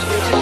God.